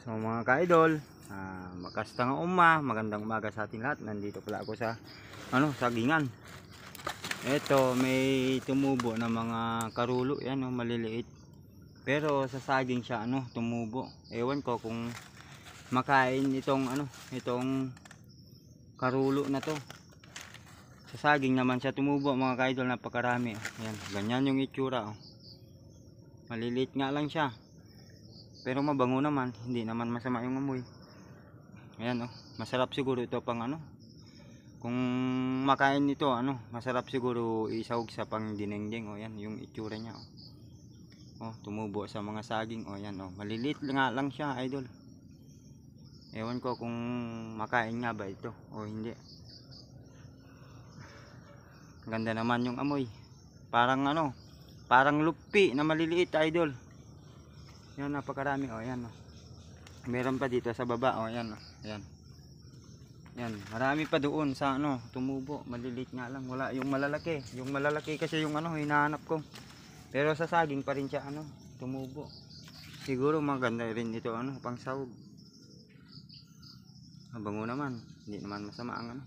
So mga ka-idol, ah, makastang umma, magandang umaga sa ating lahat. Nandito pala ako sa ano, sagingan. Ito, may tumubo na mga karulo, yan oh, maliliit. Pero sa saging siya ano, tumubo. Ewan ko kung makain itong ano, itong karulo na to. Sa saging naman siya tumubo mga ka-idol, napakarami. Yan, ganyan yung itsura oh. Maliliit nga lang siya. Pero mabango naman, hindi naman masama yung amoy. Ayan oh, masarap siguro ito pang ano. Kung makain nito, ano, masarap siguro isahog sa pang dinengdeng. Oh, yan yung itsura niya. Oh. oh, tumubo sa mga saging. Oh, yan oh, maliliit nga lang siya, idol. Ewan ko kung makain nga ba ito o hindi. Ganda naman yung amoy. Parang ano, parang lupi na maliliit, idol. Yan, napakarami. O, yan. O. Meron pa dito sa baba. O, yan. O. Yan. Yan. Marami pa doon sa ano, tumubo. Maliliit nga lang. Wala yung malalaki. Yung malalaki kasi yung ano, hinahanap ko. Pero sa saging pa rin siya, ano, tumubo. Siguro maganda rin ito, ano, pang sahog. Mabango naman. Hindi naman masama ang ano.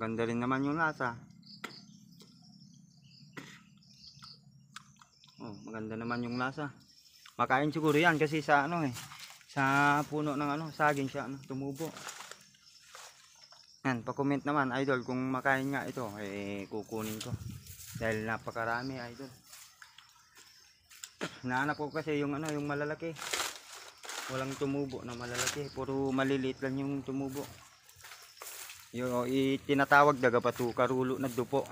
Maganda rin naman yung lasa. Oh, maganda naman yung lasa. Makain siguro yan kasi sa ano eh, sa puno ng ano, saging siya ano, tumubo. Yan, pa-comment naman idol kung makain nga ito, eh kukunin ko. Dahil napakarami idol. Nahanap ko kasi yung ano, yung malalaki. Walang tumubo na malalaki, puro maliliit lang yung tumubo. Yung itinatawag daga patu karulo na dupo.